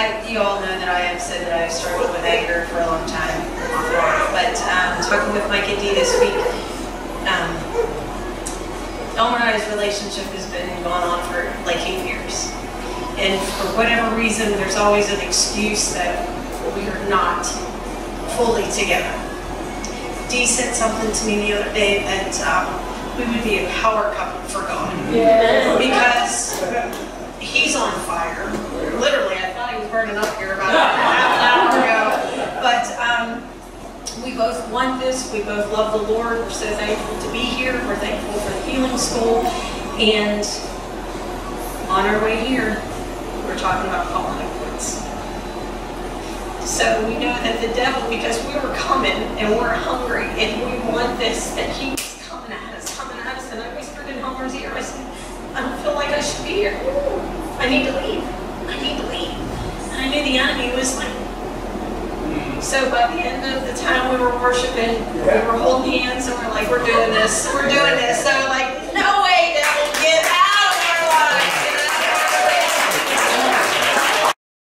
I, you all know that I have said that I've struggled with anger for a long time, off and on. But um, talking with Mike and Dee this week, um, Elmer and I's relationship has been going on for like eight years. And for whatever reason, there's always an excuse that we are not fully together. Dee said something to me the other day that um, we would be a power couple for God. Because he's on fire. Literally, I up here about half an hour ago. But um, we both want this. We both love the Lord. We're so thankful to be here. We're thankful for the healing school. And on our way here, we're talking about calling it quits. So we know that the devil, because we were coming and we're hungry and we want this, that he was coming at us, coming at us. And I whispered in Homer's ear, I said, I don't feel like I should be here. I need to leave. I need to leave. And I knew the enemy was like, so by the end of the time we were worshiping, we were holding hands and we're like, we're doing this, we're doing this. So